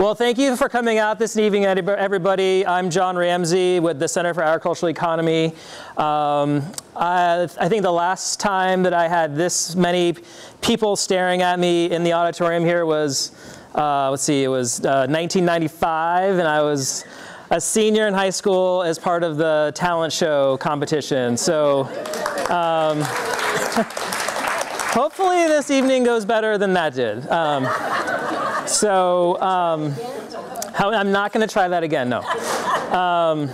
Well, thank you for coming out this evening, everybody. I'm John Ramsey with the Center for Agricultural Economy. Um, I, I, think the last time that I had this many people staring at me in the auditorium here was, uh, let's see, it was uh, 1995, and I was a senior in high school as part of the talent show competition. So. Um, hopefully this evening goes better than that did. Um, so um, how, I'm not going to try that again, no. Um,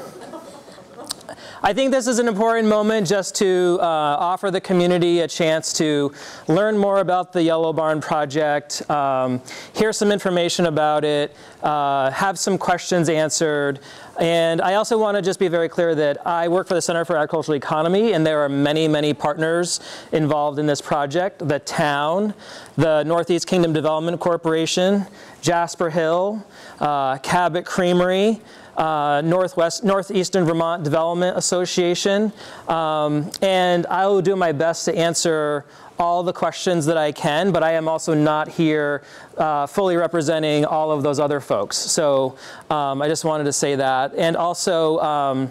I think this is an important moment just to uh, offer the community a chance to learn more about the Yellow Barn project, um, hear some information about it, uh, have some questions answered. And I also want to just be very clear that I work for the Center for Agricultural Economy, and there are many, many partners involved in this project. The town, the Northeast Kingdom Development Corporation, Jasper Hill, uh, Cabot Creamery, uh, Northwest, Northeastern Vermont Development Association. Um, and I will do my best to answer all the questions that I can, but I am also not here uh, fully representing all of those other folks. So um, I just wanted to say that. And also, um,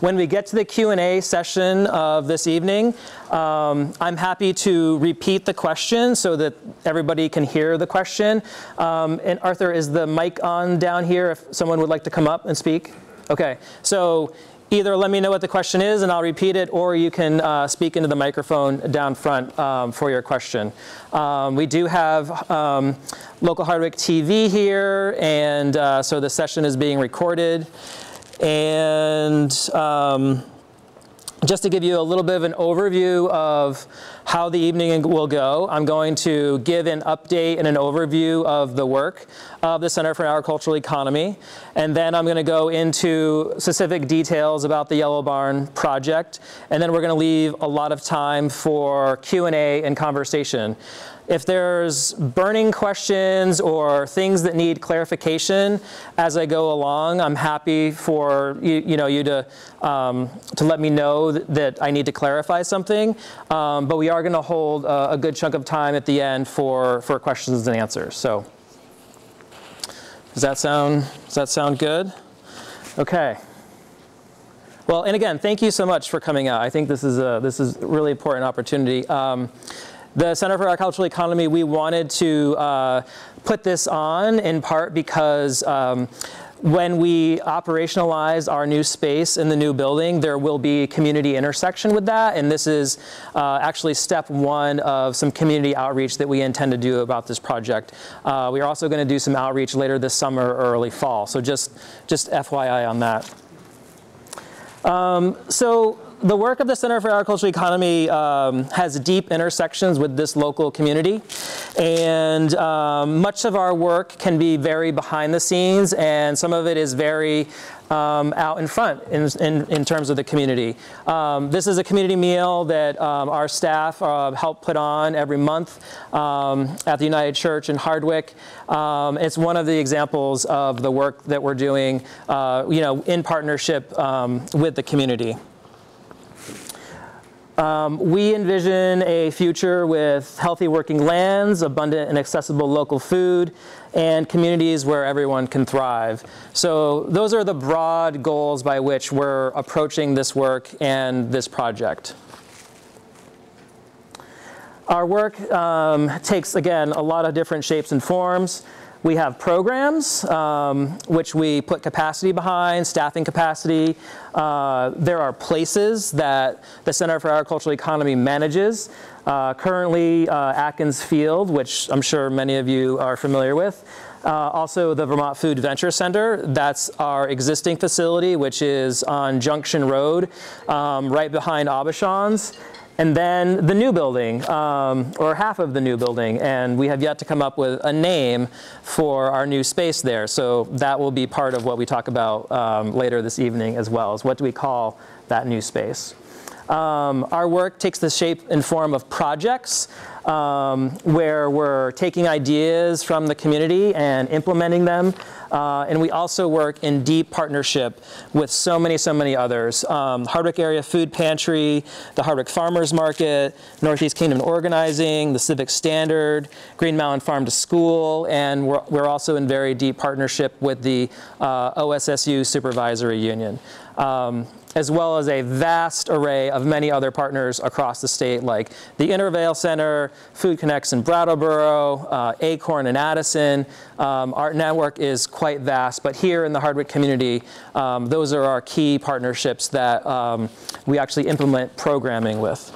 when we get to the Q&A session of this evening, um, I'm happy to repeat the question so that everybody can hear the question. Um, and Arthur, is the mic on down here if someone would like to come up and speak? Okay, so either let me know what the question is and I'll repeat it, or you can uh, speak into the microphone down front um, for your question. Um, we do have um, local Hardwick TV here, and uh, so the session is being recorded. And um, just to give you a little bit of an overview of how the evening will go, I'm going to give an update and an overview of the work of the Center for Agricultural Economy, and then I'm going to go into specific details about the Yellow Barn project, and then we're going to leave a lot of time for Q&A and conversation. If there's burning questions or things that need clarification as I go along, I'm happy for you, you know, you to, um, to let me know that, that, I need to clarify something. Um, but we are going to hold a, a, good chunk of time at the end for, for questions and answers. So does that sound, does that sound good? Okay. Well, and again, thank you so much for coming out. I think this is a, this is a really important opportunity. Um, the Center for Agricultural Economy, we wanted to uh, put this on in part because um, when we operationalize our new space in the new building, there will be community intersection with that, and this is uh, actually step one of some community outreach that we intend to do about this project. Uh, we are also going to do some outreach later this summer or early fall, so just, just FYI on that. Um, so the work of the Center for Agricultural Economy um, has deep intersections with this local community. And um, much of our work can be very behind the scenes, and some of it is very um, out in front in, in, in, terms of the community. Um, this is a community meal that um, our staff uh, help put on every month um, at the United Church in Hardwick. Um, it's one of the examples of the work that we're doing uh, you know, in partnership um, with the community. Um, we envision a future with healthy working lands, abundant and accessible local food, and communities where everyone can thrive. So those are the broad goals by which we're approaching this work and this project. Our work um, takes, again, a lot of different shapes and forms. We have programs, um, which we put capacity behind, staffing capacity. Uh, there are places that the Center for Agricultural Economy manages. Uh, currently, uh, Atkins Field, which I'm sure many of you are familiar with. Uh, also, the Vermont Food Venture Center. That's our existing facility, which is on Junction Road, um, right behind Aubuchon's and then the new building, um, or half of the new building, and we have yet to come up with a name for our new space there. So that will be part of what we talk about um, later this evening as well, is what do we call that new space. Um, our work takes the shape and form of projects um, where we're taking ideas from the community and implementing them Uh, and we also work in deep partnership with so many, so many others. Um, Hardwick Area Food Pantry, the Hardwick Farmers Market, Northeast Kingdom Organizing, the Civic Standard, Green Mountain Farm to School, and we're, we're also in very deep partnership with the uh, OSSU Supervisory Union. Um, as well as a vast array of many other partners across the state, like the Intervale Center, Food Connects in Brattleboro, uh, Acorn in Addison. Um, our network is quite vast, but here in the Hardwick community, um, those are our key partnerships that um, we actually implement programming with.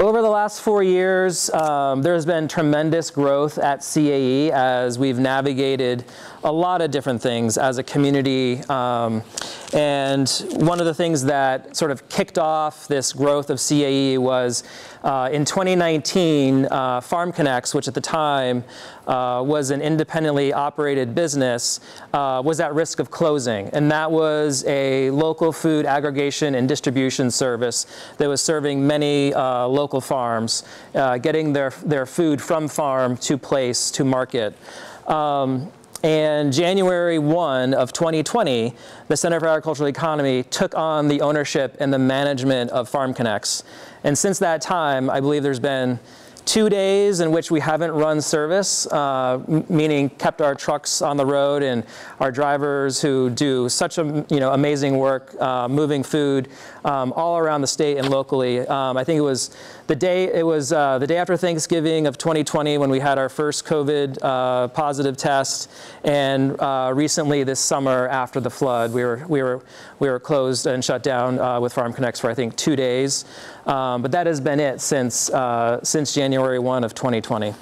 Over the last four years, um, there has been tremendous growth at CAE as we've navigated a lot of different things as a community. Um, and one of the things that sort of kicked off this growth of CAE was uh, in 2019, uh, Farm Connex, which at the time uh, was an independently operated business, uh, was at risk of closing. And that was a local food aggregation and distribution service that was serving many uh, local farms, uh, getting their, their food from farm to place to market. Um, and January 1 of 2020, the Center for Agricultural Economy took on the ownership and the management of Farm Connex. And since that time, I believe there's been two days in which we haven't run service, uh, meaning kept our trucks on the road and our drivers who do such a, you know, amazing work uh, moving food um, all around the state and locally. Um, I think it was the day it was uh, the day after Thanksgiving of 2020 when we had our first COVID uh, positive test, and uh, recently this summer after the flood, we were we were we were closed and shut down uh, with Farm Connex for I think two days. Um, but that has been it since uh, since January 1 of 2020.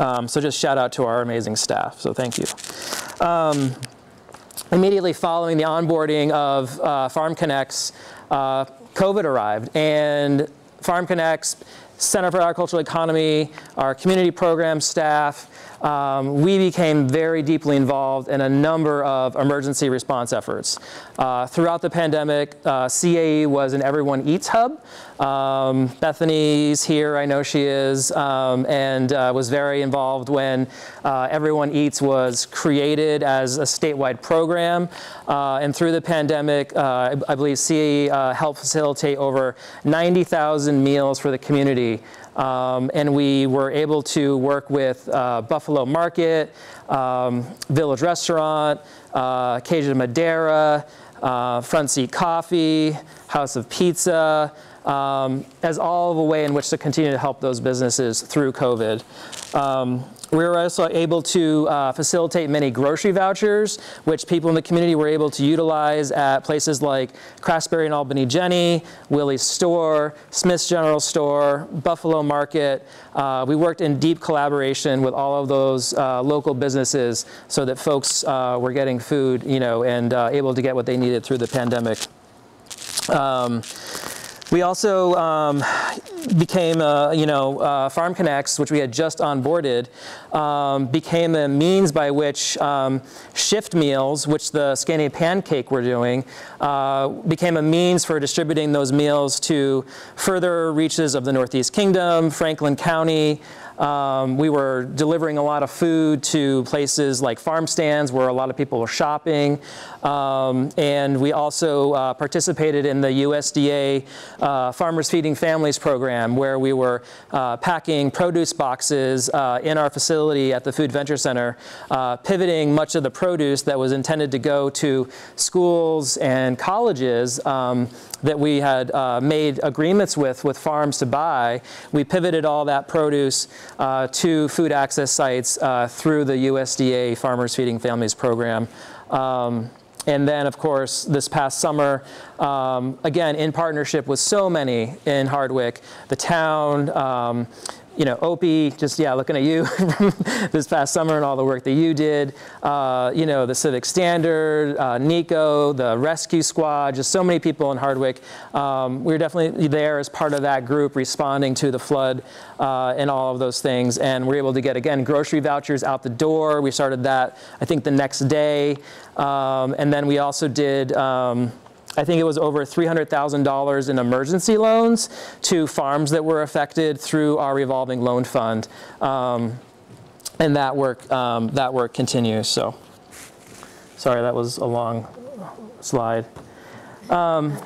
Um, so just shout out to our amazing staff. So thank you. Um, immediately following the onboarding of uh, Farm Connex, COVID arrived and Farm Connex, Center for Agricultural Economy, our community program staff, um, we became very deeply involved in a number of emergency response efforts. Uh, throughout the pandemic, uh, CAE was an Everyone Eats hub. Um, Bethany's here, I know she is, um, and uh, was very involved when uh, Everyone Eats was created as a statewide program. Uh, and through the pandemic, uh, I, I, believe CAE helped facilitate over 90,000 meals for the community. Um, and we were able to work with uh, Buffalo Market, um, Village Restaurant, uh, Caja Madera, uh, Front Seat Coffee, House of Pizza, um, as all of a way in which to continue to help those businesses through COVID. We were also able to uh, facilitate many grocery vouchers, which people in the community were able to utilize at places like Craftsbury and Albany Jenny, Willey's Store, Smith's General Store, Buffalo Market. Uh, we worked in deep collaboration with all of those uh, local businesses so that folks uh, were getting food, you know, and uh, able to get what they needed through the pandemic. Um, we also um, became, uh, you know, uh, Farm Connex, which we had just onboarded, um, became a means by which um, shift meals, which the Skinny Pancake were doing, uh, became a means for distributing those meals to further reaches of the Northeast Kingdom, Franklin County, um, we were delivering a lot of food to places like farm stands where a lot of people were shopping. Um, and we also uh, participated in the USDA uh, Farmers Feeding Families program where we were uh, packing produce boxes uh, in our facility at the Food Venture Center, uh, pivoting much of the produce that was intended to go to schools and colleges um, that we had uh, made agreements with, with farms to buy. We pivoted all that produce uh, to food access sites uh, through the USDA Farmers Feeding Families program. Um, and then, of course, this past summer, um, again, in partnership with so many in Hardwick, the town, um, you know, Opie, just, yeah, looking at you this past summer and all the work that you did, uh, you know, the Civic Standard, uh, Nico, the Rescue Squad, just so many people in Hardwick. Um, we were definitely there as part of that group responding to the flood uh, and all of those things. And we are able to get, again, grocery vouchers out the door. We started that, I think, the next day. Um, and then we also did, um, I think it was over $300,000 in emergency loans to farms that were affected through our revolving loan fund. Um, and that work, um, that work continues. So, sorry, that was a long slide. Um,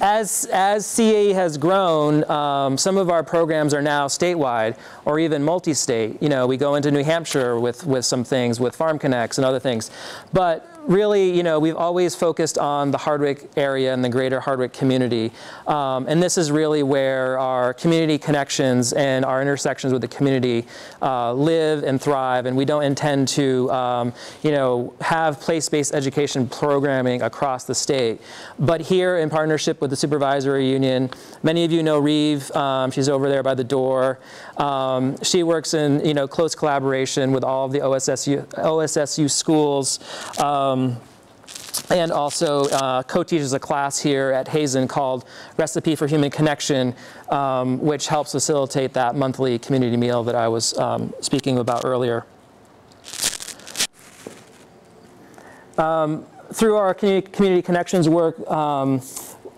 as, as CAE has grown, um, some of our programs are now statewide or even multi-state. You know, we go into New Hampshire with, with some things, with Farm Connex and other things. But really, you know, we've always focused on the Hardwick area and the greater Hardwick community. Um, and this is really where our community connections and our intersections with the community uh, live and thrive. And we don't intend to, um, you know, have place-based education programming across the state. But here in partnership with the supervisory union, many of you know Reeve, um, she's over there by the door. Um, she works in, you know, close collaboration with all of the OSSU, OSSU schools. Um, and also uh, co-teaches a class here at Hazen called Recipe for Human Connection, um, which helps facilitate that monthly community meal that I was um, speaking about earlier. Um, through our community connections work, um,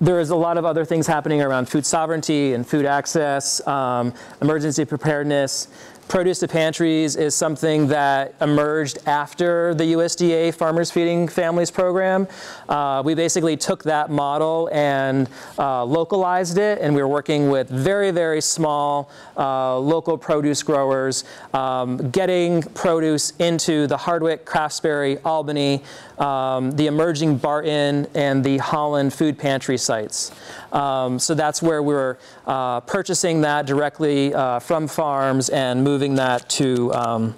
there is a lot of other things happening around food sovereignty and food access, um, emergency preparedness, Produce to Pantries is something that emerged after the USDA Farmers Feeding Families program. Uh, we basically took that model and uh, localized it, and we were working with very, very small uh, local produce growers, um, getting produce into the Hardwick, Craftsbury, Albany, um, the emerging Barton, and the Holland food pantry sites. Um, so that's where we're uh, purchasing that directly uh, from farms and moving that to, um,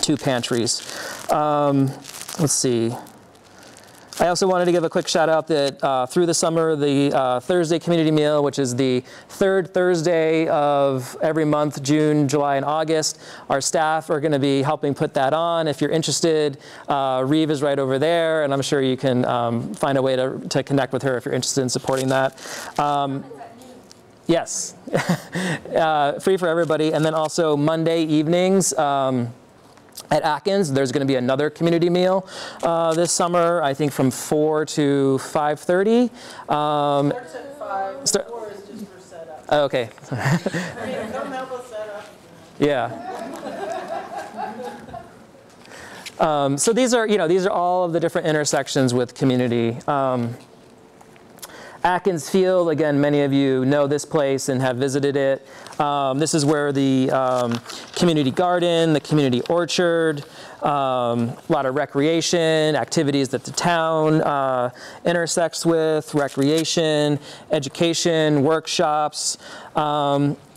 to pantries. Um, let's see. I also wanted to give a quick shout out that uh, through the summer, the uh, Thursday community meal, which is the third Thursday of every month, June, July, and August, our staff are going to be helping put that on. If you're interested, uh, Reeve is right over there, and I'm sure you can um, find a way to, to connect with her if you're interested in supporting that. Um, yes, uh, free for everybody. And then also Monday evenings. Um, at Atkins, there's going to be another community meal uh, this summer, I think from 4 to 5.30. Um, Starts at 5, Start- 4 is just for setup. oh, okay, come help us set up. yeah. Um, so these are, you know, these are all of the different intersections with community. Um, Atkins Field, again, many of you know this place and have visited it. Um, this is where the um, community garden, the community orchard, um, a lot of recreation, activities that the town uh, intersects with, recreation, education, workshops.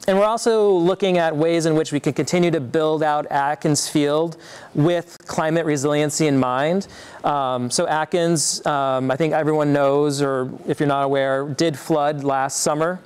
And we're also looking at ways in which we can continue to build out Atkins Field with climate resiliency in mind. Um, so Atkins, um, I think everyone knows, or if you're not aware, did flood last summer.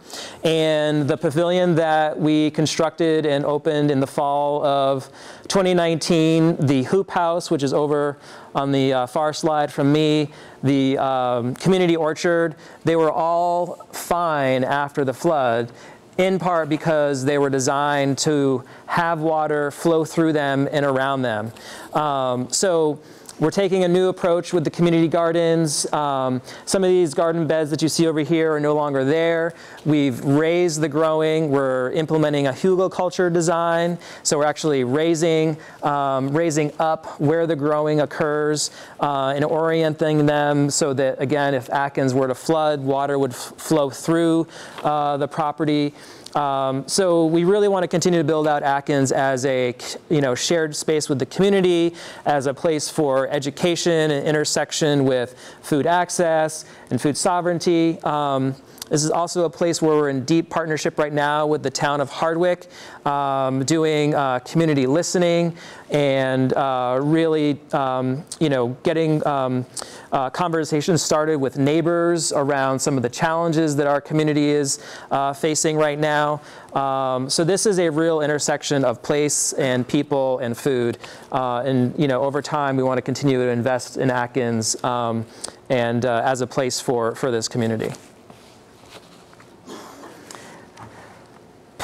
And the pavilion that we constructed and opened in the fall of 2019, the Hoop House, which is over on the uh, far slide from me, the um, community orchard, they were all fine after the flood in part because they were designed to have water flow through them and around them. Um, so we're taking a new approach with the community gardens. Um, some of these garden beds that you see over here are no longer there. We've raised the growing. We're implementing a hugelkultur design. So we're actually raising, um, raising up where the growing occurs uh, and orienting them so that, again, if Atkins were to flood, water would flow through uh, the property. Um, so we really want to continue to build out Atkins as a you know shared space with the community, as a place for education and intersection with food access and food sovereignty. Um, this is also a place where we're in deep partnership right now with the town of Hardwick, um, doing uh, community listening and uh, really, um, you know, getting um, uh, conversations started with neighbors around some of the challenges that our community is uh, facing right now. Um, so this is a real intersection of place and people and food. Uh, and, you know, over time, we want to continue to invest in Atkins um, and uh, as a place for, for this community.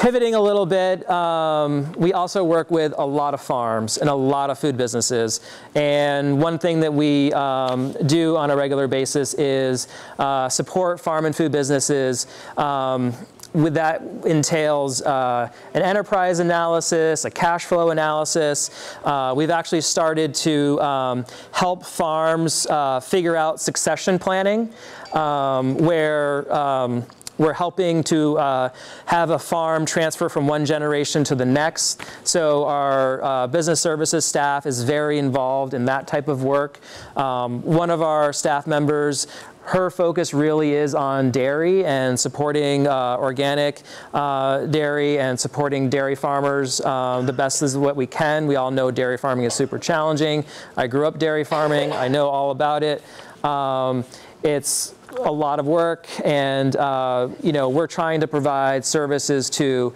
Pivoting a little bit, um, we also work with a lot of farms and a lot of food businesses. And one thing that we um, do on a regular basis is uh, support farm and food businesses um, with that entails uh, an enterprise analysis, a cash flow analysis. Uh, we've actually started to um, help farms uh, figure out succession planning, um, where um, we're helping to uh, have a farm transfer from one generation to the next. So our uh, business services staff is very involved in that type of work. Um, one of our staff members her focus really is on dairy and supporting uh, organic uh, dairy and supporting dairy farmers um, the best is what we can. We all know dairy farming is super challenging. I grew up dairy farming. I know all about it. Um, it's a lot of work, and uh, you know we're trying to provide services to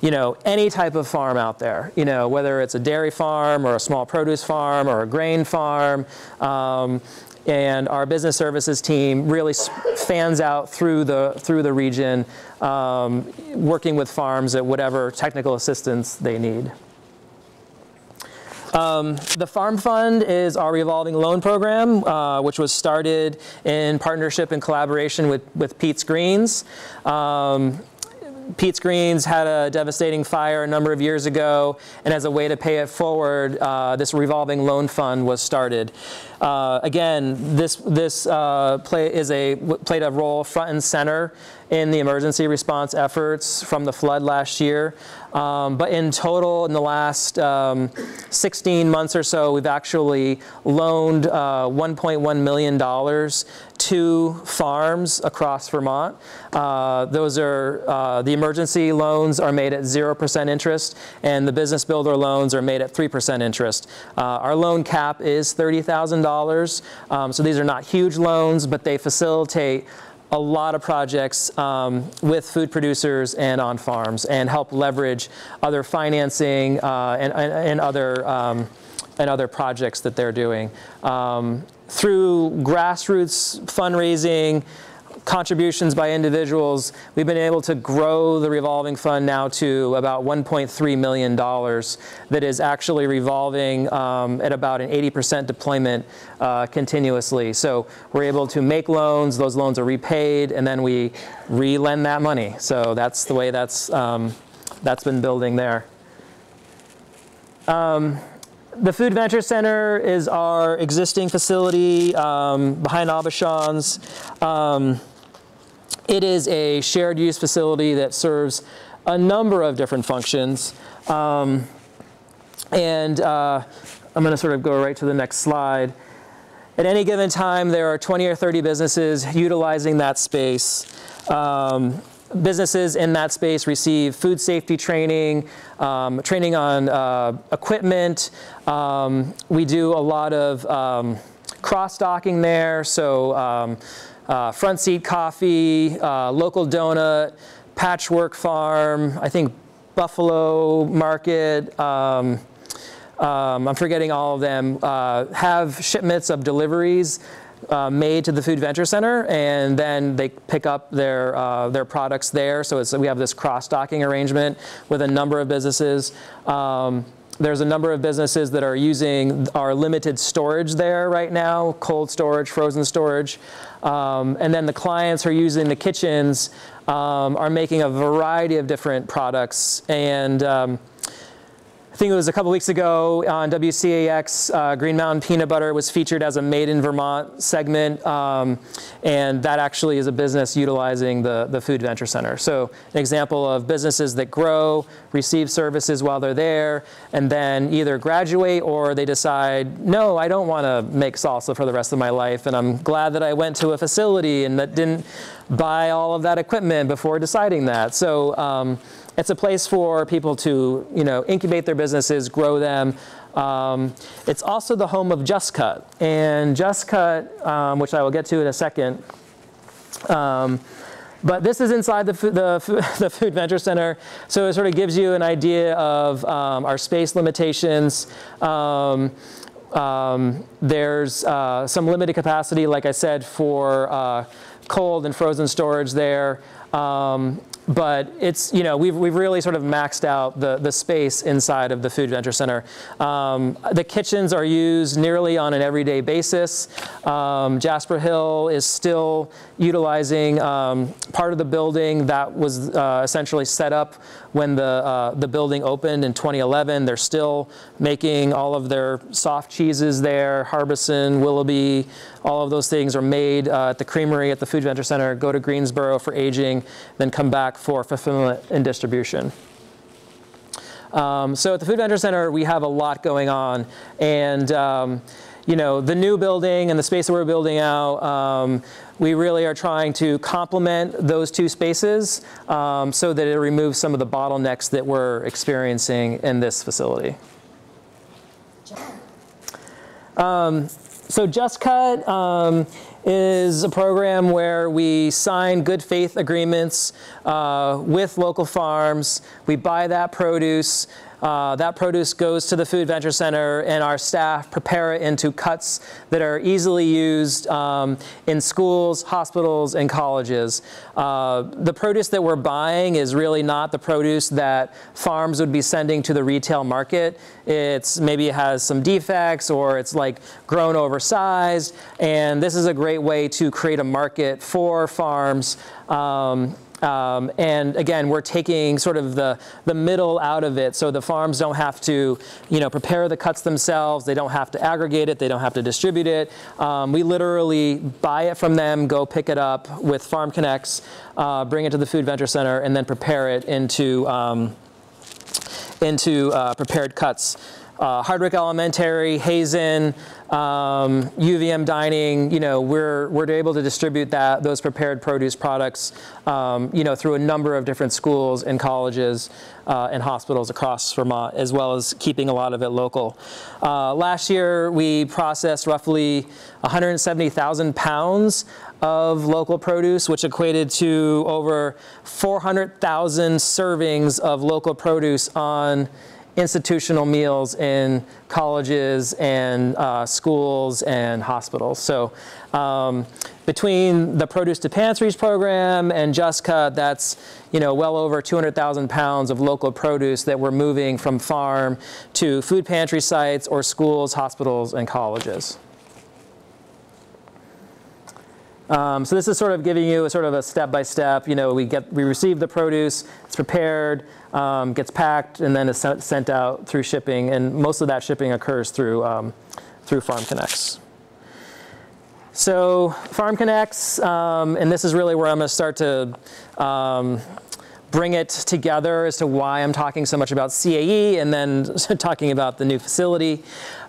you know, any type of farm out there, you know, whether it's a dairy farm or a small produce farm or a grain farm. Um, and our business services team really fans out through the, through the region, um, working with farms at whatever technical assistance they need. Um, the Farm Fund is our revolving loan program, uh, which was started in partnership and collaboration with, with Pete's Greens. Um, Pete's Greens had a devastating fire a number of years ago, and as a way to pay it forward, uh, this revolving loan fund was started. Uh, again, this this uh, play is a played a role front and center in the emergency response efforts from the flood last year. Um, but in total, in the last um, 16 months or so, we've actually loaned uh, $1.1 million to farms across Vermont. Uh, those are uh, the emergency loans are made at 0% interest, and the business builder loans are made at 3% interest. Uh, our loan cap is $30,000, um, so these are not huge loans, but they facilitate a lot of projects um, with food producers and on farms and help leverage other financing uh, and, and, and, other, um, and other projects that they're doing. Um, through grassroots fundraising, contributions by individuals, we've been able to grow the revolving fund now to about $1.3 million that is actually revolving um, at about an 80% deployment uh, continuously. So we're able to make loans, those loans are repaid, and then we re-lend that money. So that's the way that's, um, that's been building there. Um, the Food Venture Center is our existing facility um, behind Aubuchon's. Um, it is a shared use facility that serves a number of different functions. Um, and uh, I'm going to sort of go right to the next slide. At any given time, there are 20 or 30 businesses utilizing that space. Um, businesses in that space receive food safety training, um, training on uh, equipment. Um, we do a lot of um, cross-docking there, so um, uh, Front Seat Coffee, uh, Local Donut, Patchwork Farm, I think Buffalo Market, um, um, I'm forgetting all of them, uh, have shipments of deliveries uh, made to the Food Venture Center, and then they pick up their uh, their products there. So we have this cross-docking arrangement with a number of businesses. Um, there's a number of businesses that are using our limited storage there right now, cold storage, frozen storage. Um, and then the clients who are using the kitchens um, are making a variety of different products. And um, think it was a couple weeks ago on WCAX, uh, Green Mountain Peanut Butter was featured as a Made in Vermont segment, um, and that actually is a business utilizing the, the Food Venture Center. So an example of businesses that grow, receive services while they're there, and then either graduate or they decide, no, I don't want to make salsa for the rest of my life, and I'm glad that I went to a facility and that didn't buy all of that equipment before deciding that. So um, it's a place for people to, you know, incubate their businesses, grow them. Um, it's also the home of Just Cut. And Just Cut, um, which I will get to in a second, um, but this is inside the, the, the, Food Venture Center, so it sort of gives you an idea of um, our space limitations. Um, um, there's uh, some limited capacity, like I said, for uh, cold and frozen storage there. Um, but it's you know we've, we've really sort of maxed out the, the space inside of the food venture center. Um, the kitchens are used nearly on an everyday basis. Um, jasper hill is still utilizing um, part of the building that was uh, essentially set up when the, uh, the building opened in 2011 they're still making all of their soft cheeses there harbison willoughby all of those things are made uh, at the creamery at the food venture center go to greensboro for aging then come back for fulfillment and distribution. Um, so at the Food Venture Center, we have a lot going on. And um, you know, the new building and the space that we're building out, um, we really are trying to complement those two spaces um, so that it removes some of the bottlenecks that we're experiencing in this facility. Um, so Just Cut, um, is a program where we sign good faith agreements uh, with local farms. We buy that produce. Uh, that produce goes to the Food Venture Center, and our staff prepare it into cuts that are easily used um, in schools, hospitals, and colleges. Uh, the produce that we're buying is really not the produce that farms would be sending to the retail market. It's maybe it has some defects or it's like grown oversized, and this is a great way to create a market for farms. Um, um, and again, we're taking sort of the, the middle out of it so the farms don't have to, you know, prepare the cuts themselves. They don't have to aggregate it. They don't have to distribute it. Um, we literally buy it from them, go pick it up with Farm Connex, uh, bring it to the Food Venture Center, and then prepare it into, um, into uh, prepared cuts. Uh, Hardwick Elementary, Hazen, um, UVM dining, you know, we're, we're able to distribute that, those prepared produce products, um, you know, through a number of different schools and colleges uh, and hospitals across Vermont, as well as keeping a lot of it local. Uh, last year, we processed roughly 170,000 pounds of local produce, which equated to over 400,000 servings of local produce on institutional meals in colleges and uh, schools and hospitals. So um, between the Produce to Pantries program and Just Cut, that's you know well over 200,000 pounds of local produce that we're moving from farm to food pantry sites or schools, hospitals, and colleges. Um, so this is sort of giving you a sort of a step-by-step, you know, we get, we receive the produce, it's prepared, um, gets packed, and then is sent out through shipping, and most of that shipping occurs through, um, through Farm Connex. So Farm Connex, um, and this is really where I'm gonna start to um, bring it together as to why I'm talking so much about CAE and then talking about the new facility.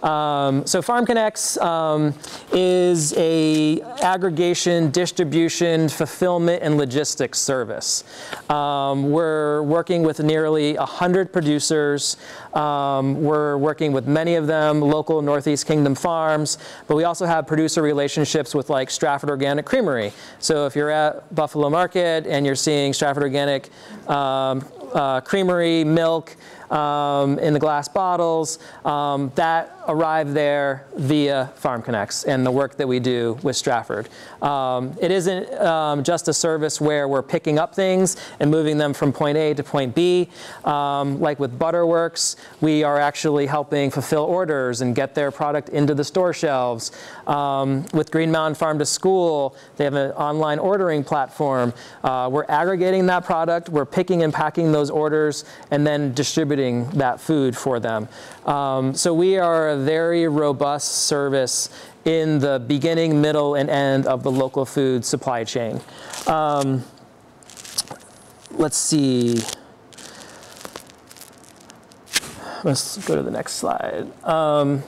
Um, so Farm Connex um, is a aggregation, distribution, fulfillment, and logistics service. Um, we're working with nearly 100 producers. Um, we're working with many of them, local Northeast Kingdom farms, but we also have producer relationships with like Strafford Organic Creamery. So if you're at Buffalo Market and you're seeing Strafford Organic um, uh, creamery, milk, um, in the glass bottles. Um, that arrive there via Farm Connex and the work that we do with Strafford. Um, it isn't um, just a service where we're picking up things and moving them from point A to point B. Um, like with Butterworks, we are actually helping fulfill orders and get their product into the store shelves. Um, with Green Mountain Farm to School, they have an online ordering platform. Uh, we're aggregating that product, we're picking and packing those orders, and then distributing that food for them. Um, so we are a very robust service in the beginning, middle, and end of the local food supply chain. Um, let's see. Let's go to the next slide. Um,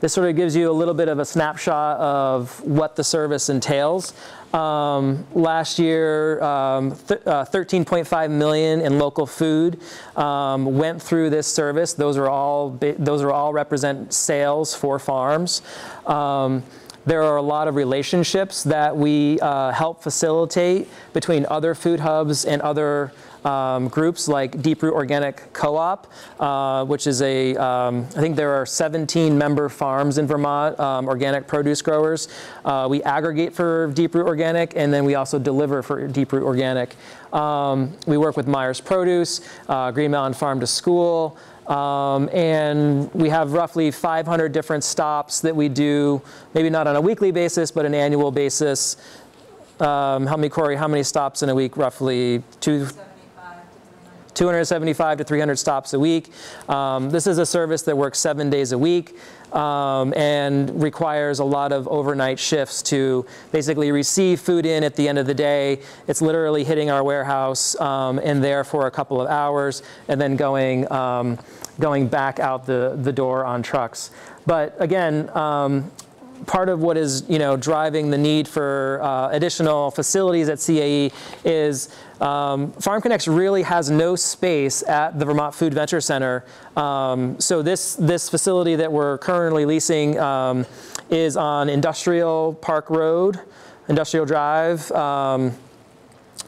this sort of gives you a little bit of a snapshot of what the service entails. Um, last year, um, uh, 13.5 million in local food um, went through this service. Those are all those are all represent sales for farms. Um, There are a lot of relationships that we uh, help facilitate between other food hubs and other um, groups like Deep Root Organic Co-op, uh, which is a, um, I think there are 17 member farms in Vermont, um, organic produce growers. Uh, we aggregate for Deep Root Organic, and then we also deliver for Deep Root Organic. Um, we work with Myers Produce, uh, Green Mountain Farm to School, um, and we have roughly 500 different stops that we do, maybe not on a weekly basis, but an annual basis. Um, how many, Corey, how many stops in a week? Roughly two, 275 to 300 stops a week. Um, this is a service that works seven days a week um, and requires a lot of overnight shifts to basically receive food in at the end of the day. It's literally hitting our warehouse um, and there for a couple of hours and then going, um, going back out the, the door on trucks. But again, um, part of what is you know driving the need for uh, additional facilities at CAE is um, Farm Connex really has no space at the Vermont Food Venture Center. Um, so this this facility that we're currently leasing um, is on Industrial Park Road, Industrial Drive, um,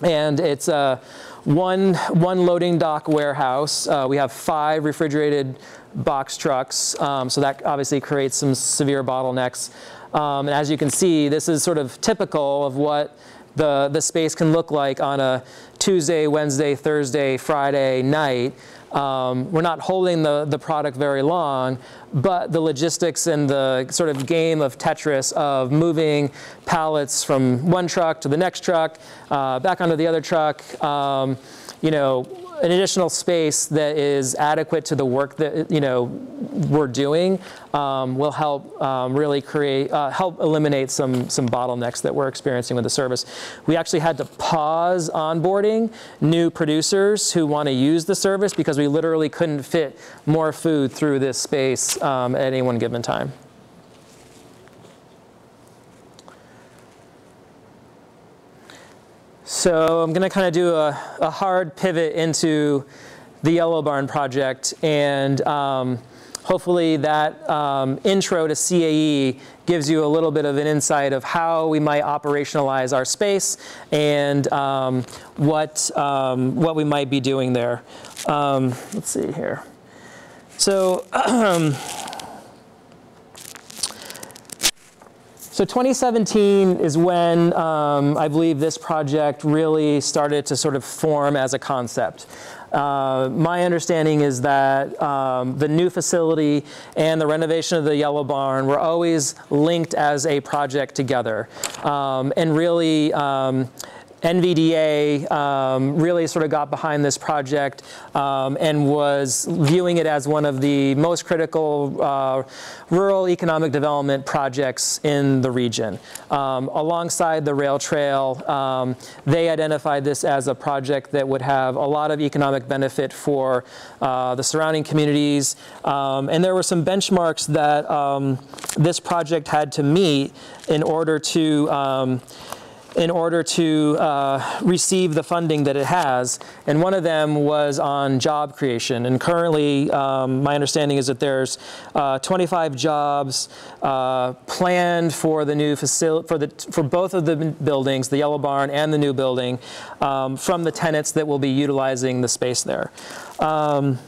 and it's a one one loading dock warehouse. Uh, we have five refrigerated box trucks, um, so that obviously creates some severe bottlenecks. Um, and as you can see, this is sort of typical of what the, the space can look like on a Tuesday, Wednesday, Thursday, Friday night. Um, we're not holding the, the product very long, but the logistics and the sort of game of Tetris of moving pallets from one truck to the next truck, uh, back onto the other truck, um, you know, an additional space that is adequate to the work that you know we're doing um, will help um, really create uh, help eliminate some some bottlenecks that we're experiencing with the service. We actually had to pause onboarding new producers who want to use the service because we literally couldn't fit more food through this space um, at any one given time. So I'm going to kind of do a, a, hard pivot into the Yellow Barn project, and um, hopefully that um, intro to CAE gives you a little bit of an insight of how we might operationalize our space and um, what, um, what we might be doing there. Um, let's see here. So So 2017 is when um, I believe this project really started to sort of form as a concept. Uh, my understanding is that um, the new facility and the renovation of the Yellow Barn were always linked as a project together. Um, and really, um, NVDA um, really sort of got behind this project um, and was viewing it as one of the most critical uh, rural economic development projects in the region. Um, alongside the rail trail, um, they identified this as a project that would have a lot of economic benefit for uh, the surrounding communities. Um, and there were some benchmarks that um, this project had to meet in order to in order to uh, receive the funding that it has. And one of them was on job creation. And currently, um, my understanding is that there's uh, 25 jobs uh, planned for the new facility, for, the, for both of the buildings, the Yellow Barn and the new building, um, from the tenants that will be utilizing the space there. Um,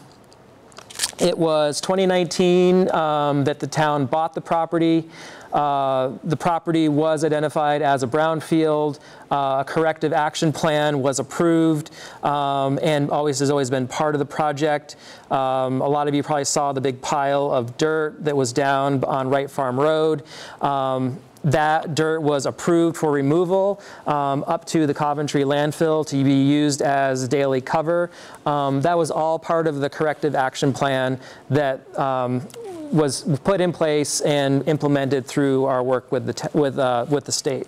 it was 2019 um, that the town bought the property. Uh, the property was identified as a brownfield. Uh, a corrective action plan was approved um, and always has always been part of the project. Um, a lot of you probably saw the big pile of dirt that was down on Wright Farm Road. Um, that dirt was approved for removal um, up to the Coventry landfill to be used as daily cover. Um, that was all part of the corrective action plan that um, was put in place and implemented through our work with the, with, uh, with the state.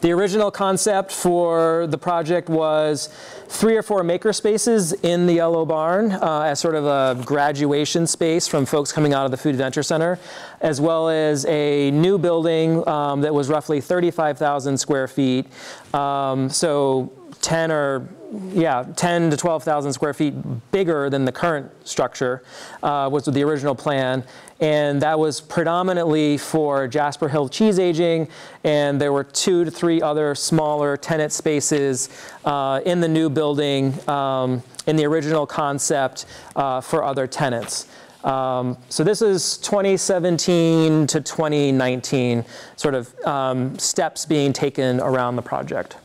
The original concept for the project was three or four maker spaces in the Yellow Barn uh, as sort of a graduation space from folks coming out of the Food Venture Center, as well as a new building um, that was roughly 35,000 square feet. Um, so 10 or yeah, 10 to 12,000 square feet bigger than the current structure uh, was the original plan. And that was predominantly for Jasper Hill cheese aging. And there were two to three other smaller tenant spaces uh, in the new building um, in the original concept uh, for other tenants. Um, so this is 2017 to 2019 sort of um, steps being taken around the project.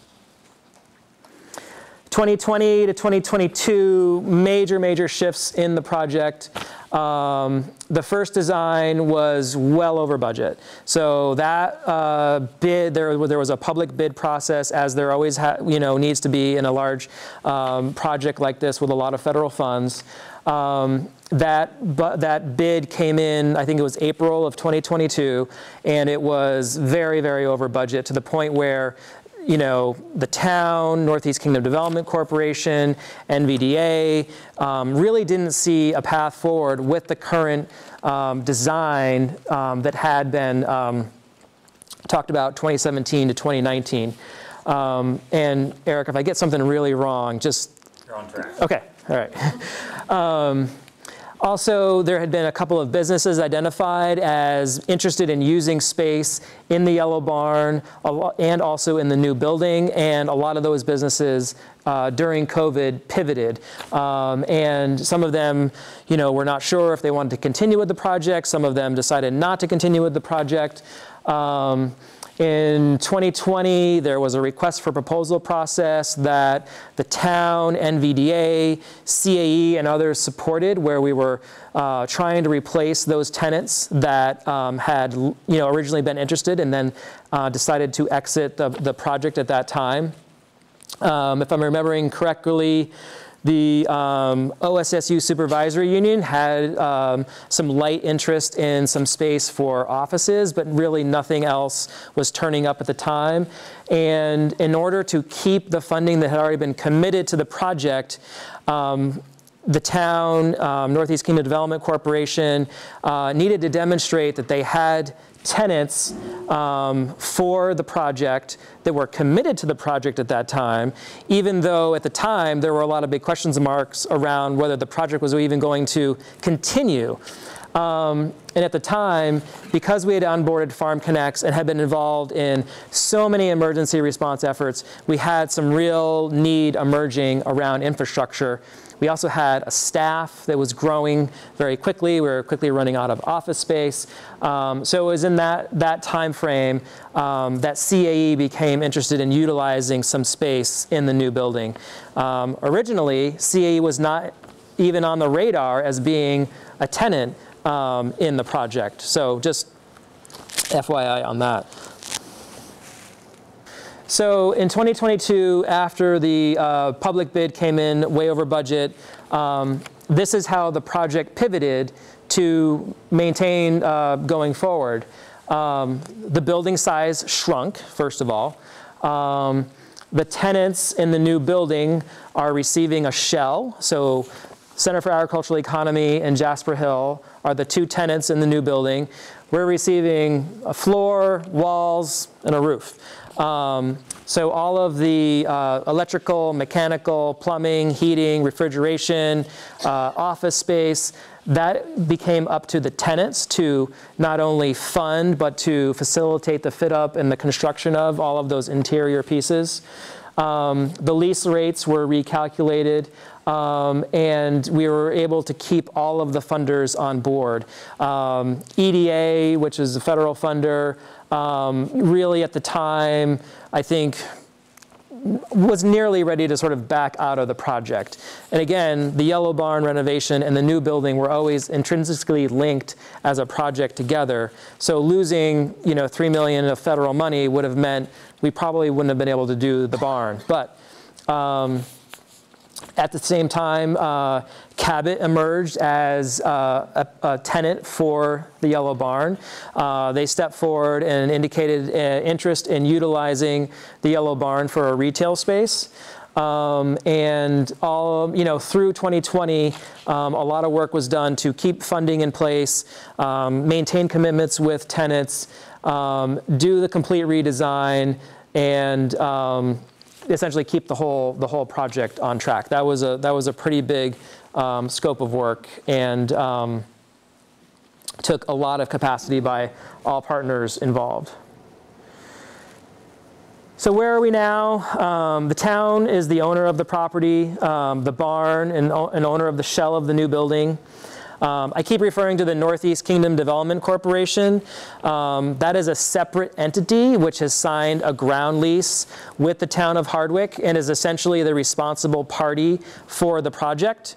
2020 to 2022, major, major shifts in the project. Um, the first design was well over budget. So that uh, bid, there, there was a public bid process, as there always you know, needs to be in a large um, project like this with a lot of federal funds. Um, that, but that bid came in, I think it was April of 2022, and it was very, very over budget to the point where you know, the town, Northeast Kingdom Development Corporation, NVDA, um, really didn't see a path forward with the current um, design um, that had been um, talked about 2017 to 2019. Um, and Eric, if I get something really wrong, just. You're on track. Okay, all right. Also, there had been a couple of businesses identified as interested in using space in the Yellow Barn and also in the new building, and a lot of those businesses uh, during COVID pivoted. Um, and some of them, you know, were not sure if they wanted to continue with the project. Some of them decided not to continue with the project. Um, in 2020, there was a request for proposal process that the town, NVDA, CAE, and others supported, where we were uh, trying to replace those tenants that um, had you know, originally been interested and then uh, decided to exit the, the project at that time. Um, if I'm remembering correctly, the um, OSSU Supervisory Union had um, some light interest in some space for offices, but really nothing else was turning up at the time. And in order to keep the funding that had already been committed to the project, um, the town, um, Northeast Kingdom Development Corporation, uh, needed to demonstrate that they had tenants um, for the project that were committed to the project at that time, even though at the time there were a lot of big questions and marks around whether the project was even going to continue. Um, and at the time, because we had onboarded Farm Connex and had been involved in so many emergency response efforts, we had some real need emerging around infrastructure we also had a staff that was growing very quickly. We were quickly running out of office space. Um, so it was in that, that time frame um, that CAE became interested in utilizing some space in the new building. Um, originally, CAE was not even on the radar as being a tenant um, in the project. So just FYI on that. So in 2022, after the uh, public bid came in way over budget, um, this is how the project pivoted to maintain uh, going forward. Um, the building size shrunk, first of all. Um, the tenants in the new building are receiving a shell. So Center for Agricultural Economy and Jasper Hill are the two tenants in the new building. We're receiving a floor, walls, and a roof. Um, so all of the uh, electrical, mechanical, plumbing, heating, refrigeration, uh, office space, that became up to the tenants to not only fund, but to facilitate the fit up and the construction of all of those interior pieces. Um, the lease rates were recalculated. Um, and we were able to keep all of the funders on board. Um, EDA, which is a federal funder, um, really at the time, I think, was nearly ready to sort of back out of the project. And again, the Yellow Barn renovation and the new building were always intrinsically linked as a project together. So losing, you know, three million of federal money would have meant we probably wouldn't have been able to do the barn. But um, at the same time, uh, Cabot emerged as uh, a, a, tenant for the Yellow Barn. Uh, they stepped forward and indicated uh, interest in utilizing the Yellow Barn for a retail space. Um, and all, you know, through 2020, um, a lot of work was done to keep funding in place, um, maintain commitments with tenants, um, do the complete redesign, and um, essentially keep the whole the whole project on track. That was a that was a pretty big um, scope of work and um, took a lot of capacity by all partners involved. So where are we now? Um, the town is the owner of the property, um, the barn, and an owner of the shell of the new building. Um, I keep referring to the Northeast Kingdom Development Corporation. Um, that is a separate entity which has signed a ground lease with the town of Hardwick and is essentially the responsible party for the project.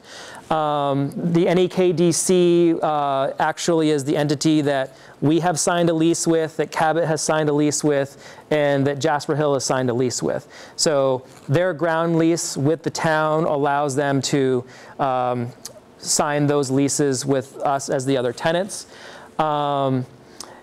Um, the NEKDC uh, actually is the entity that we have signed a lease with, that Cabot has signed a lease with, and that Jasper Hill has signed a lease with. So their ground lease with the town allows them to um, sign those leases with us as the other tenants. Um,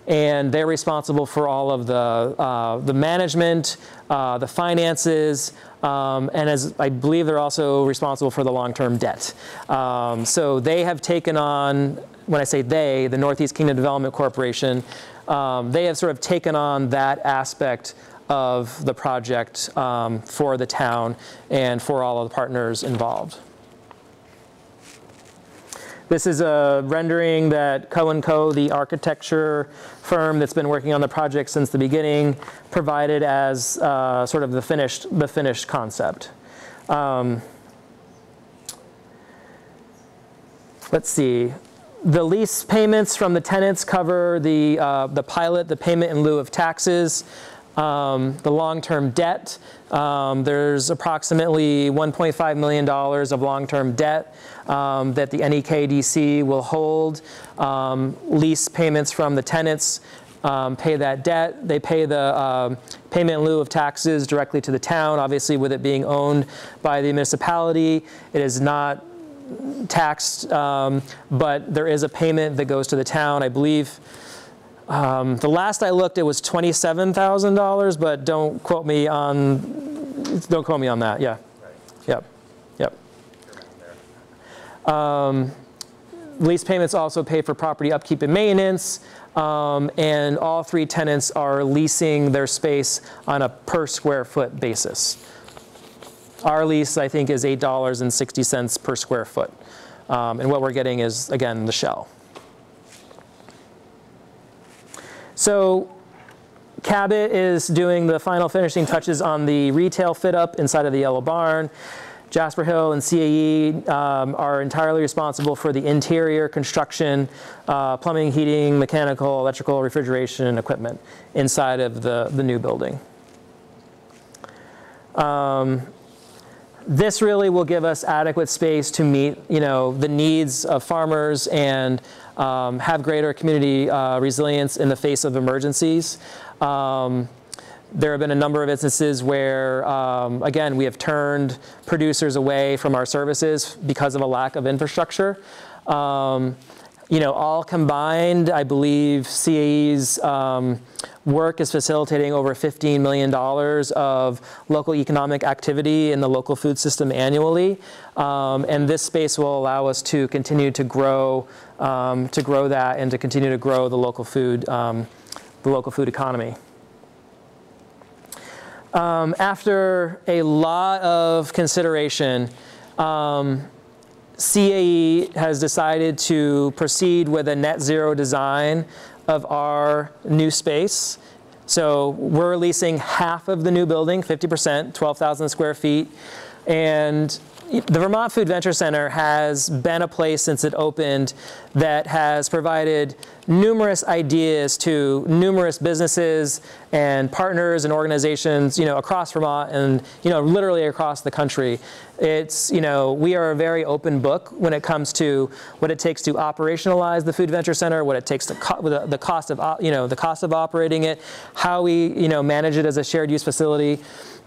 and they're responsible for all of the, uh, the management, uh, the finances, um, and as I believe they're also responsible for the long-term debt. Um, so they have taken on, when I say they, the Northeast Kingdom Development Corporation, um, they have sort of taken on that aspect of the project um, for the town and for all of the partners involved. This is a rendering that Co & Co, the architecture firm that's been working on the project since the beginning, provided as uh, sort of the finished, the finished concept. Um, let's see. The lease payments from the tenants cover the, uh, the pilot, the payment in lieu of taxes, um, the long-term debt. Um, there's approximately $1.5 million of long-term debt um, that the NEKDC will hold. Um, lease payments from the tenants um, pay that debt. They pay the um, payment in lieu of taxes directly to the town. Obviously, with it being owned by the municipality, it is not taxed, but there is a payment that goes to the town. I believe um, the last I looked, it was $27,000, but don't quote me on, don't quote me on that, yeah. Yep, yep. Um, lease payments also pay for property upkeep and maintenance, um, and all three tenants are leasing their space on a per square foot basis. Our lease, I think, is $8.60 per square foot. Um, and what we're getting is, again, the shell. So Cabot is doing the final finishing touches on the retail fit up inside of the yellow barn. Jasper Hill and CAE um, are entirely responsible for the interior construction, uh, plumbing, heating, mechanical, electrical, refrigeration, and equipment inside of the, the new building. Um, this really will give us adequate space to meet, you know, the needs of farmers and um, have greater community uh, resilience in the face of emergencies. Um, there have been a number of instances where, um, again, we have turned producers away from our services because of a lack of infrastructure. Um, you know, all combined, I believe CAE's um, work is facilitating over $15 million of local economic activity in the local food system annually. Um, and this space will allow us to continue to grow, um, to grow that and to continue to grow the local food, um, the local food economy. Um, after a lot of consideration, um, CAE has decided to proceed with a net zero design of our new space. So we're leasing half of the new building, 50%, 12,000 square feet. And the Vermont Food Venture Center has been a place since it opened that has provided numerous ideas to numerous businesses and partners and organizations, you know, across Vermont and, you know, literally across the country. It's, you know, we are a very open book when it comes to what it takes to operationalize the Food Venture Center, what it takes to co the, the cost of, you know, the cost of operating it, how we, you know, manage it as a shared use facility.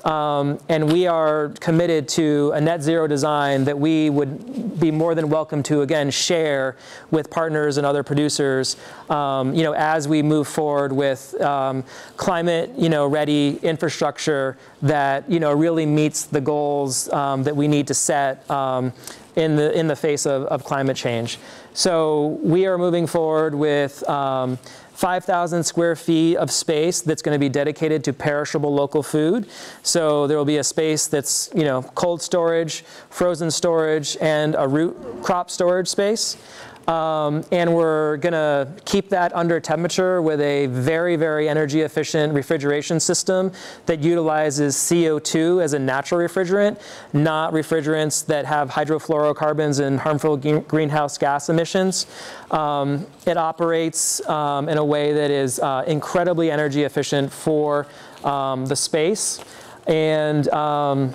Um, and we are committed to a net zero design that we would be more than welcome to, again, share with partners and other producers, um, you know, as we move forward with um, climate, you know, ready infrastructure that, you know, really meets the goals um, that we need to set um, in the, in the face of, of climate change. So we are moving forward with um, 5,000 square feet of space that's going to be dedicated to perishable local food. So there will be a space that's, you know, cold storage, frozen storage, and a root crop storage space. Um, and we're going to keep that under temperature with a very, very energy efficient refrigeration system that utilizes CO2 as a natural refrigerant, not refrigerants that have hydrofluorocarbons and harmful greenhouse gas emissions. Um, it operates um, in a way that is uh, incredibly energy efficient for um, the space. And um,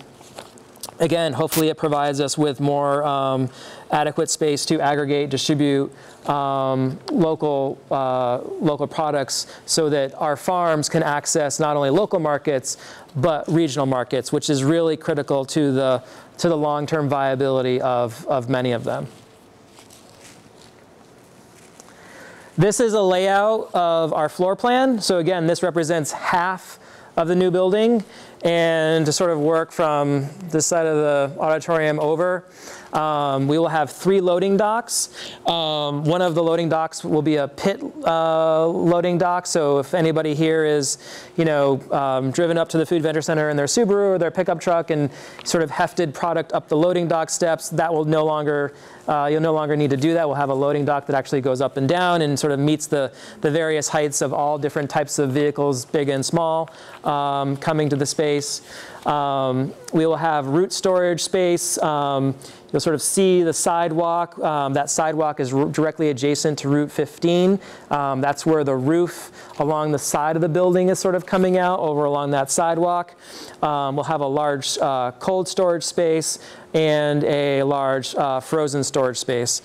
again, hopefully it provides us with more um, adequate space to aggregate, distribute um, local, uh, local products so that our farms can access not only local markets, but regional markets, which is really critical to the, to the long-term viability of, of many of them. This is a layout of our floor plan. So again, this represents half of the new building and to sort of work from this side of the auditorium over. Um, we will have three loading docks. Um, one of the loading docks will be a pit uh, loading dock. So if anybody here is, you know, um, driven up to the Food Venture Center in their Subaru or their pickup truck and sort of hefted product up the loading dock steps, that will no longer uh, you'll no longer need to do that. We'll have a loading dock that actually goes up and down and sort of meets the, the various heights of all different types of vehicles, big and small, um, coming to the space. Um, we will have root storage space. Um, you'll sort of see the sidewalk. Um, that sidewalk is directly adjacent to Route 15. Um, that's where the roof along the side of the building is sort of coming out over along that sidewalk. Um, we'll have a large uh, cold storage space and a large uh, frozen storage space.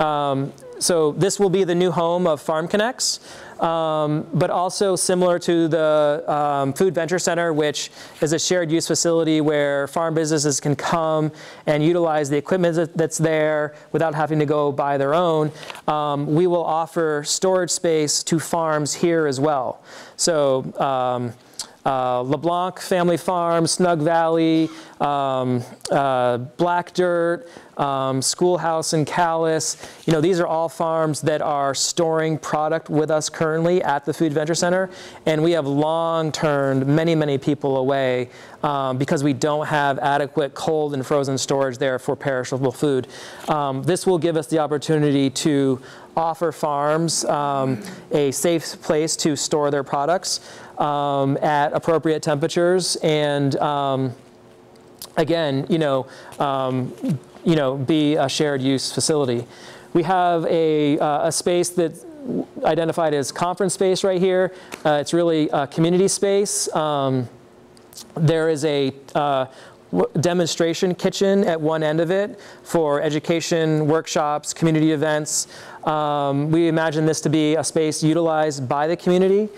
Um, so this will be the new home of Farm Connex um, but also similar to the um, Food Venture Center, which is a shared use facility where farm businesses can come and utilize the equipment that's there without having to go buy their own. Um, we will offer storage space to farms here as well. So um, uh, LeBlanc Family Farm, Snug Valley, um, uh, Black Dirt, um, Schoolhouse and Calais. You know, these are all farms that are storing product with us currently at the Food Venture Center, and we have long turned many, many people away um, because we don't have adequate cold and frozen storage there for perishable food. Um, this will give us the opportunity to offer farms um, a safe place to store their products um, at appropriate temperatures and um, again, you know, um, you know, be a shared use facility. We have a, uh, a space that identified as conference space right here. Uh, it's really a community space. Um, there is a uh, demonstration kitchen at one end of it for education, workshops, community events. Um, we imagine this to be a space utilized by the community.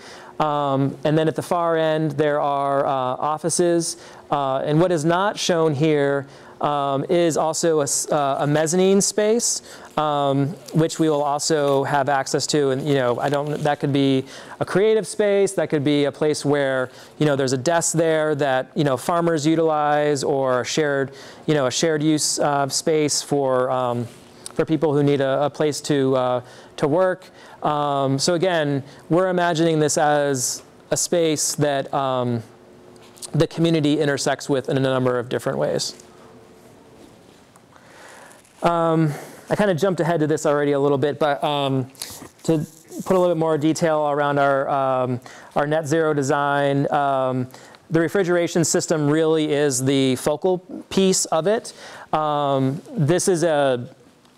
Um, and then at the far end, there are uh, offices. Uh, and what is not shown here um, is also a, uh, a mezzanine space, um, which we will also have access to. And you know, I don't. That could be a creative space. That could be a place where you know there's a desk there that you know farmers utilize, or a shared, you know, a shared use uh, space for um, for people who need a, a place to uh, to work. Um, so again, we're imagining this as a space that um, the community intersects with in a number of different ways. Um, I kind of jumped ahead to this already a little bit, but um, to put a little bit more detail around our, um, our net zero design, um, the refrigeration system really is the focal piece of it. Um, this is a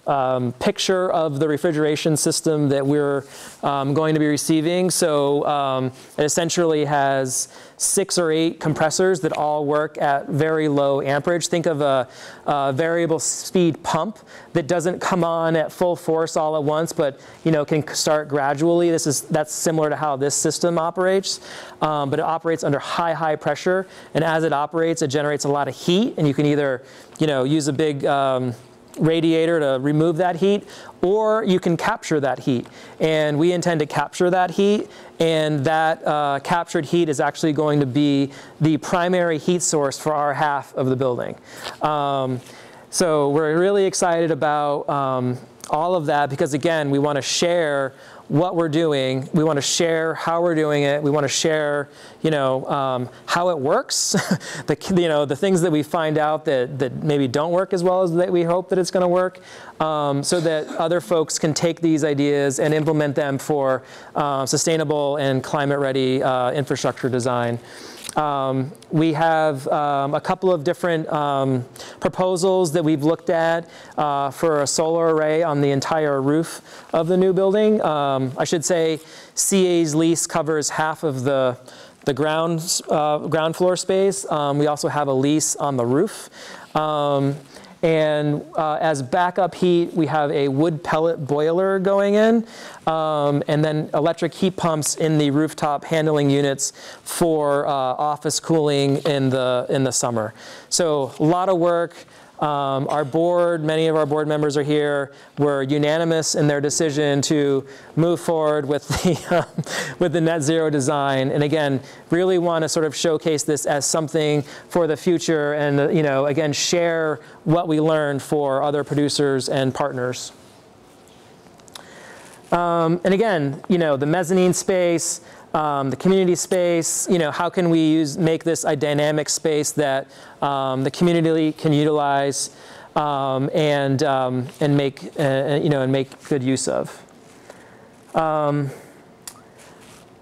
um, picture of the refrigeration system that we're um, going to be receiving. So um, it essentially has six or eight compressors that all work at very low amperage. Think of a, a, variable speed pump that doesn't come on at full force all at once, but you know can start gradually. This is that's similar to how this system operates, um, but it operates under high high pressure, and as it operates, it generates a lot of heat, and you can either you know use a big um, radiator to remove that heat, or you can capture that heat. And we intend to capture that heat, and that uh, captured heat is actually going to be the primary heat source for our half of the building. Um, so we're really excited about um, all of that because again, we want to share what we're doing. We want to share how we're doing it. We want to share, you know, um, how it works. the, you know, the things that we find out that, that maybe don't work as well as that we hope that it's going to work, um, so that other folks can take these ideas and implement them for uh, sustainable and climate-ready uh, infrastructure design. Um, we have um, a couple of different um, proposals that we've looked at uh, for a solar array on the entire roof of the new building. Um, I should say CA's lease covers half of the, the ground, uh, ground floor space. Um, we also have a lease on the roof. And uh, as backup heat, we have a wood pellet boiler going in, um, and then electric heat pumps in the rooftop handling units for uh, office cooling in the, in the summer. So a lot of work. Um, our board, many of our board members are here, were unanimous in their decision to move forward with the, um, with the net zero design. And again, really want to sort of showcase this as something for the future and, uh, you know, again, share what we learned for other producers and partners. Um, and again, you know, the mezzanine space, um, the community space, you know, how can we use, make this a dynamic space that um, the community can utilize um, and, um, and make, uh, you know, and make good use of. Um,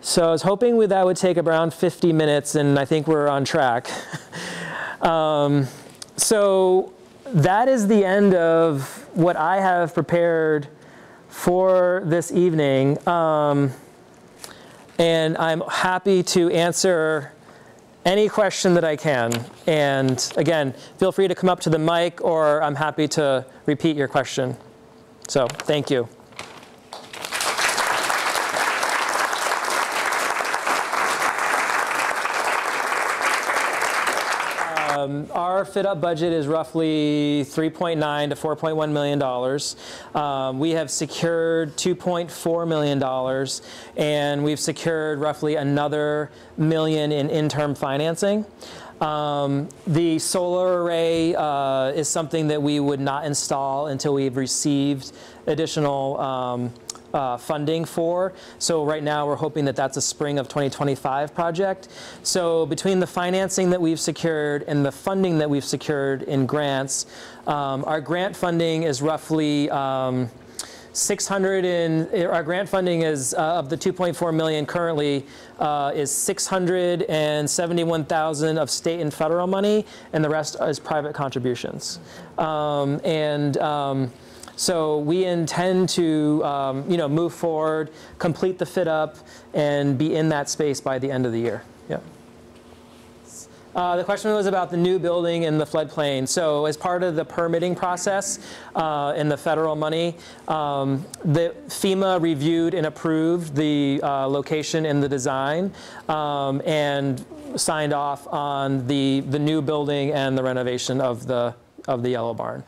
so I was hoping we, that would take around 50 minutes and I think we're on track. Um, so that is the end of what I have prepared for this evening. Um, and I'm happy to answer any question that I can. And again, feel free to come up to the mic or I'm happy to repeat your question. So thank you. Um, our fit up budget is roughly 3.9 to 4.1 million dollars. Um, we have secured 2.4 million dollars, and we've secured roughly another million in interim financing. Um, the solar array uh, is something that we would not install until we've received additional um, uh, funding for. So right now we're hoping that that's a spring of 2025 project. So between the financing that we've secured and the funding that we've secured in grants, um, our grant funding is roughly um, 600 in our grant funding is uh, of the 2.4 million currently uh, is 671,000 of state and federal money, and the rest is private contributions. Um, and um, so we intend to, um, you know, move forward, complete the fit up, and be in that space by the end of the year. Yeah. Uh, the question was about the new building in the floodplain. So as part of the permitting process uh, in the federal money, um, the FEMA reviewed and approved the uh, location and the design um, and signed off on the, the new building and the renovation of the, of the yellow barn.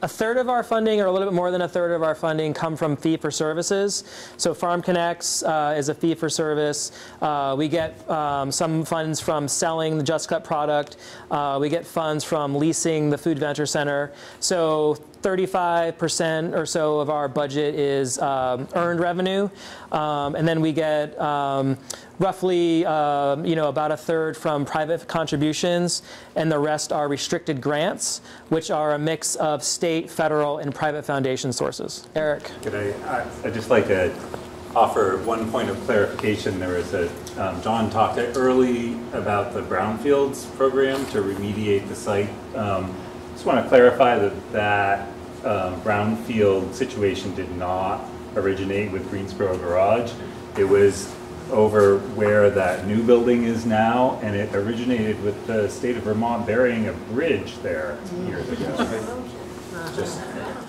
A third of our funding, or a little bit more than a third of our funding, come from fee for services. So Farm Connex uh, is a fee for service. Uh, we get um, some funds from selling the Just Cut product. Uh, we get funds from leasing the Food Venture Center. So 35% or so of our budget is um, earned revenue. Um, and then we get um, roughly, um, you know, about a third from private contributions, and the rest are restricted grants, which are a mix of state, federal, and private foundation sources. Eric. Could I, I'd just like to offer one point of clarification. There was a, um, John talked early about the brownfields program to remediate the site. Just want to clarify that that um, brownfield situation did not originate with Greensboro Garage. It was over where that new building is now, and it originated with the state of Vermont burying a bridge there years ago. Just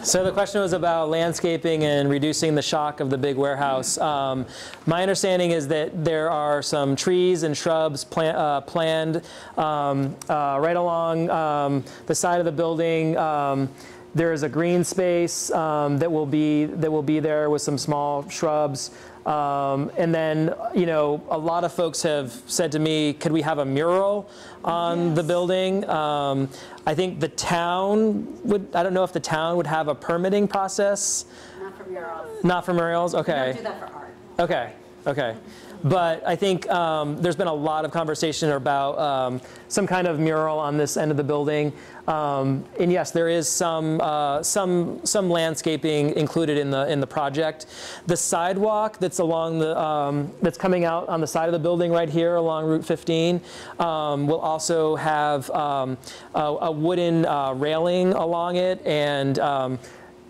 So the question was about landscaping and reducing the shock of the big warehouse. Um, my understanding is that there are some trees and shrubs uh, planned um, uh, right along um, the side of the building. Um, there is a green space um, that will be that will be there with some small shrubs. Um, and then, you know, a lot of folks have said to me, could we have a mural on the building? Um, I think the town would, I don't know if the town would have a permitting process. Not for murals. Not for murals, We okay. don't do that for art. Okay, okay. But I think um, there's been a lot of conversation about um, some kind of mural on this end of the building. Um, and yes, there is some, uh, some, some landscaping included in the, in the project. The sidewalk that's along the, um, that's coming out on the side of the building right here along Route 15 um, will also have um, a, a wooden uh, railing along it. And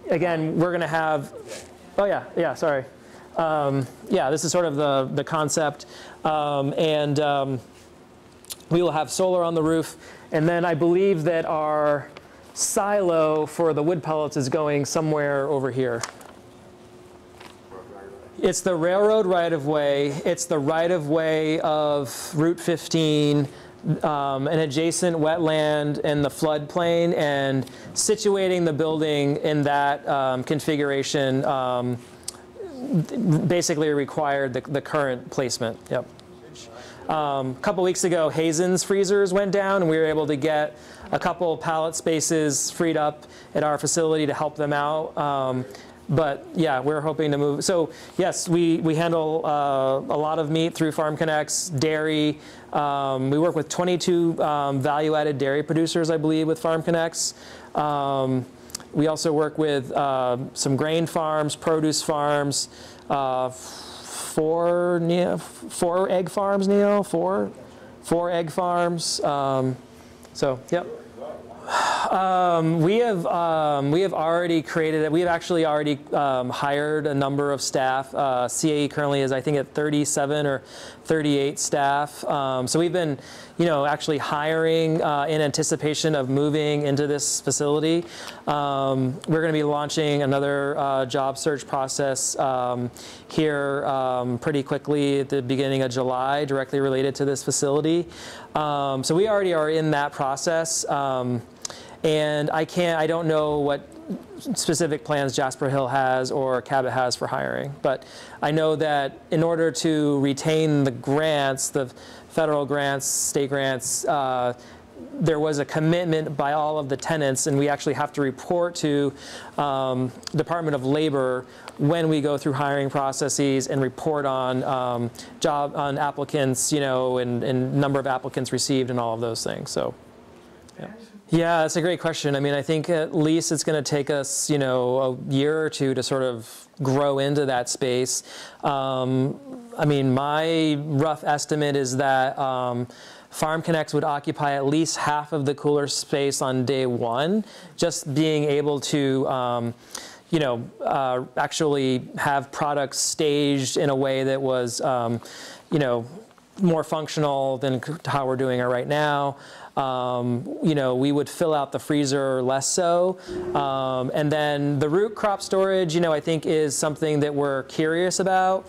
again, we're going to have, oh yeah, yeah, sorry. Um, yeah, this is sort of the, the concept. Um, and um, we will have solar on the roof. And then I believe that our silo for the wood pellets is going somewhere over here. It's the railroad right-of-way. It's the right-of-way of Route 15, um, an adjacent wetland and the floodplain, and situating the building in that um, configuration um, basically required the, the current placement. Yep. Um, a couple weeks ago, Hazen's freezers went down, and we were able to get a couple pallet spaces freed up at our facility to help them out. Um, but yeah, we're hoping to move. So yes, we, we handle uh, a lot of meat through Farm Connex, dairy. Um, we work with 22 um, value-added dairy producers, I believe, with Farm Connex. We also work with uh, some grain farms, produce farms, uh, four, four egg farms, Neil, four, four egg farms. Um, so, yep. Um, we have um, we have already created it. We have actually already um, hired a number of staff. Uh, CAE currently is I think at 37 or 38 staff. Um, so we've been, you know, actually hiring uh, in anticipation of moving into this facility. Um, we're going to be launching another uh, job search process um, here pretty quickly at the beginning of July, directly related to this facility. So we already are in that process. And I can't, I don't know what specific plans Jasper Hill has or Cabot has for hiring. But I know that in order to retain the grants, the federal grants, state grants, uh, there was a commitment by all of the tenants, and we actually have to report to um, Department of Labor when we go through hiring processes and report on um, job on applicants, you know, and, and number of applicants received and all of those things. So, yeah. Yeah, that's a great question. I mean, I think at least it's going to take us, you know, a year or two to sort of grow into that space. Um, I mean, my rough estimate is that um, Farm Connex would occupy at least half of the cooler space on day one, just being able to. Um, you know, uh, actually have products staged in a way that was, um, you know, more functional than how we're doing it right now. Um, you know, we would fill out the freezer less so. Um, and then the root crop storage, you know, I think is something that we're curious about.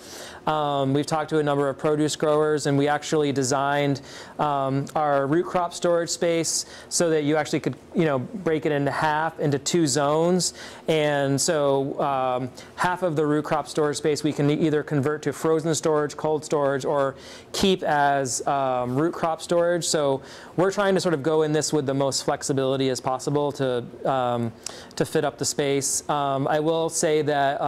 Um, we've talked to a number of produce growers and we actually designed um, our root crop storage space so that you actually could, you know, break it into half into two zones. And so um, half of the root crop storage space we can either convert to frozen storage, cold storage, or keep as um, root crop storage. So we're trying to sort of go in this with the most flexibility as possible to, um, to fit up the space. Um, I will say that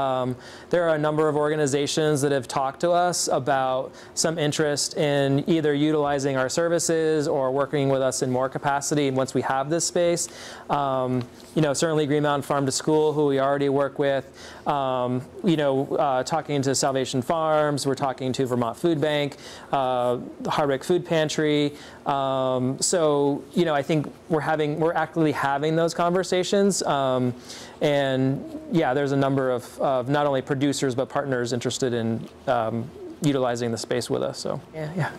there are a number of organizations that have talked talk to us about some interest in either utilizing our services or working with us in more capacity once we have this space. Um, you know, certainly Green Mountain Farm to School, who we already work with, um, you know, uh, talking to Salvation Farms, we're talking to Vermont Food Bank, uh, Hardwick Food Pantry. Um, so, you know, I think we're having, we're actively having those conversations. Um, and yeah, there's a number of, of, not only producers but partners interested in um, utilizing the space with us. So yeah, yeah.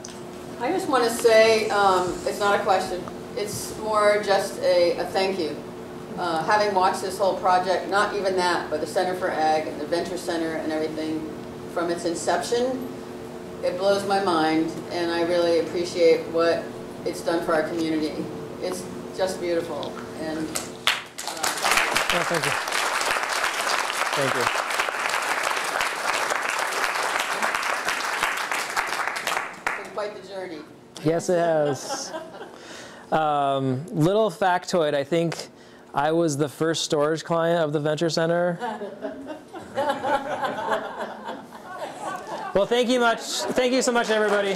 I just want to say um, it's not a question. It's more just a, a thank you. Uh, having watched this whole project, not even that, but the Center for Ag and the Venture Center and everything from its inception, it blows my mind, and I really appreciate what it's done for our community. It's just beautiful, and Oh, thank you. Thank you. It's been quite the journey. Yes, it has. Um, little factoid, I think I was the first storage client of the Venture Center. Well, thank you much. Thank you so much, everybody.